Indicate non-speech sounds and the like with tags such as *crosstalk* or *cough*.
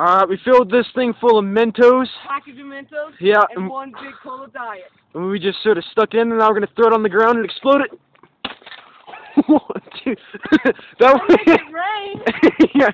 Alright, we filled this thing full of Mentos, Package of Mentos. Yeah, And and- one big cola diet. and we just sort of stuck in, and now we're gonna throw it on the ground and explode it. *laughs* One, two. *laughs* that was great. rain. *laughs* yeah.